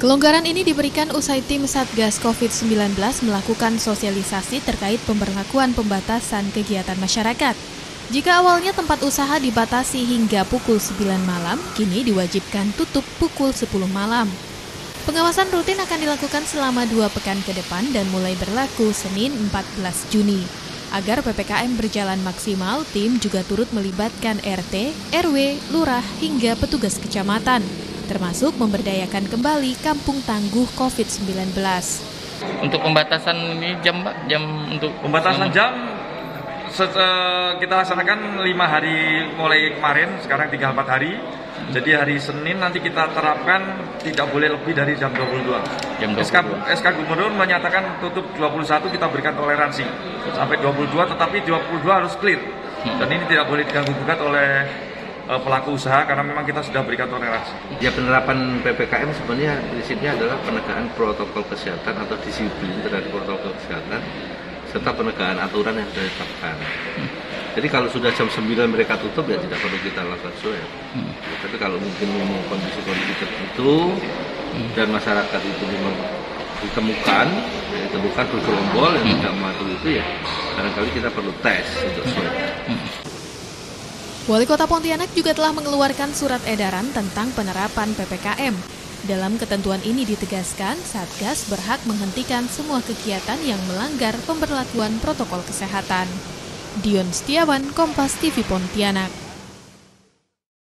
Kelonggaran ini diberikan usai tim Satgas COVID-19 melakukan sosialisasi terkait pemberlakuan pembatasan kegiatan masyarakat. Jika awalnya tempat usaha dibatasi hingga pukul 9 malam, kini diwajibkan tutup pukul 10 malam. Pengawasan rutin akan dilakukan selama dua pekan ke depan dan mulai berlaku Senin 14 Juni. Agar PPKM berjalan maksimal, tim juga turut melibatkan RT, RW, lurah, hingga petugas kecamatan termasuk memberdayakan kembali kampung tangguh COVID-19. Untuk pembatasan ini jam jam untuk pembatasan jam kita laksanakan lima hari mulai kemarin, sekarang tinggal empat hari. Jadi hari Senin nanti kita terapkan tidak boleh lebih dari jam 22. Jam 22. SK, SK Gubernur menyatakan tutup 21 kita berikan toleransi sampai 22 tetapi 22 harus clear. Dan ini tidak boleh diganggu gugat oleh Eh, pelaku usaha karena memang kita sudah berikan toleransi. Ya penerapan PPKM sebenarnya prinsipnya adalah penegakan protokol kesehatan atau disiplin terhadap protokol kesehatan serta penegakan aturan yang sudah ditetapkan. Hmm. Jadi kalau sudah jam 9 mereka tutup ya tidak perlu kita lakukan swab. Hmm. Ya, tapi kalau mungkin memang kondisi-kondisi tertentu hmm. dan masyarakat itu memang ditemukan, ya, ditemukan bergerombol yang hmm. tidak mematuhi itu ya, barangkali kita perlu tes untuk swab. Wali Kota Pontianak juga telah mengeluarkan surat edaran tentang penerapan PPKM. Dalam ketentuan ini ditegaskan, Satgas berhak menghentikan semua kegiatan yang melanggar pemberlakuan protokol kesehatan. Dion Setiawan, Kompas TV Pontianak.